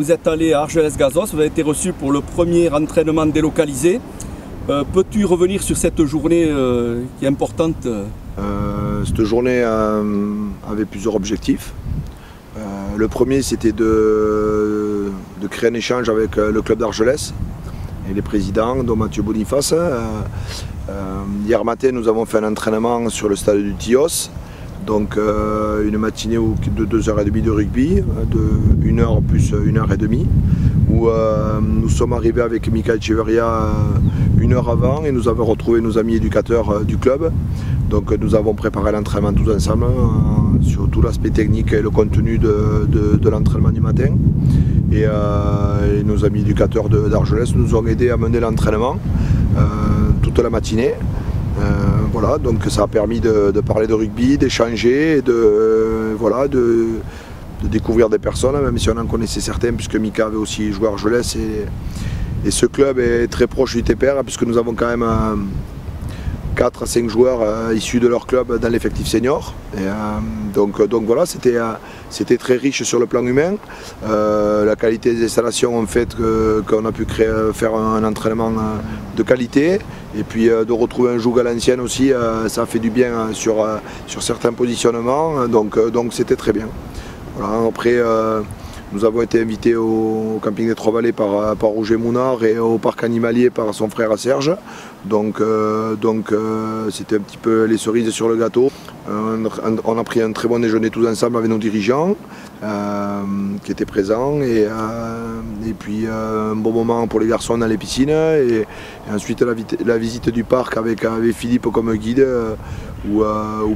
vous êtes allé à Argelès-Gazos, vous avez été reçu pour le premier entraînement délocalisé. Euh, peux-tu revenir sur cette journée euh, qui est importante Cette journée avait plusieurs objectifs. le premier, c'était de, créer un échange avec le club d'Argelès et les présidents, dont Mathieu Boniface. hier matin, nous avons fait un entraînement sur le stade du Tios. Donc euh, une matinée de 2h30 de rugby, de 1h plus 1h30, où euh, nous sommes arrivés avec Michael Cheveria euh, une heure avant et nous avons retrouvé nos amis éducateurs du club. Donc nous avons préparé l'entraînement tous ensemble sur tout l'aspect technique et le contenu de, l'entraînement du matin. Et, nos amis éducateurs d'Argelès nous ont aidés à mener l'entraînement toute la matinée. Euh, voilà, donc ça a permis de, parler de rugby, d'échanger, de, euh, de, découvrir des personnes, même si on en connaissait certains, puisque Mika avait aussi joué à Argelès. Et, et ce club est très proche du TPR, puisque nous avons quand même 4 à 5 joueurs euh, issus de leur club dans l'effectif senior. Euh, donc, voilà, c'était euh, très riche sur le plan humain. la qualité des installations ont fait qu'on a pu faire un, entraînement de qualité. Et puis de retrouver un joug à l'ancienne aussi, ça a fait du bien sur, sur certains positionnements. Donc c'était très bien. Après, nous avons été invités au camping des Trois-Vallées par, par Roger Mounard et au parc animalier par son frère Serge. Donc euh, euh, c'était un petit peu les cerises sur le gâteau. Euh, on a pris un très bon déjeuner tous ensemble avec nos dirigeants qui étaient présents et, et puis un bon moment pour les garçons dans les piscines et, ensuite la, visite du parc avec, avec Philippe comme guide ou,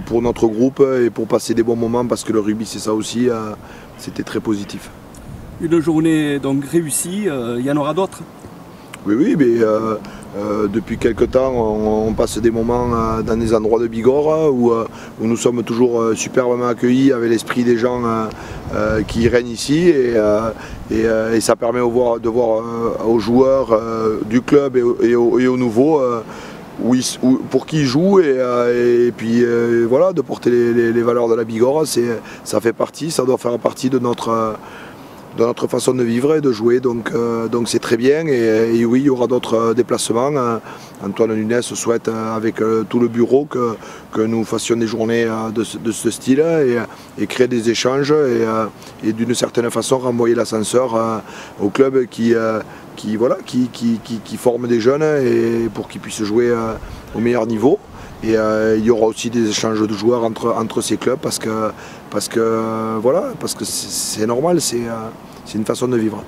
pour notre groupe et pour passer des bons moments parce que le rugby c'est ça aussi, c'était très positif. Une journée donc réussie, il y en aura d'autres? Oui oui mais euh, depuis quelques temps, on, passe des moments euh, dans des endroits de Bigorre euh, où, nous sommes toujours superbement accueillis avec l'esprit des gens qui règnent ici. Et, ça permet de voir aux joueurs du club et, aux, nouveaux pour qui ils jouent. Et, puis voilà de porter les valeurs de la Bigorre, ça fait partie, ça doit faire partie de notre de notre façon de vivre et de jouer. Donc euh, c'est très bien. Et, oui, il y aura d'autres euh, déplacements. Euh, Antoine Nunes souhaite avec tout le bureau que, nous fassions des journées de, ce style et, créer des échanges et, d'une certaine façon renvoyer l'ascenseur au club qui, voilà, forme des jeunes et pour qu'ils puissent jouer au meilleur niveau. Et il y aura aussi des échanges de joueurs entre, ces clubs parce que, parce que, voilà, parce que c'est normal, c'est une façon de vivre.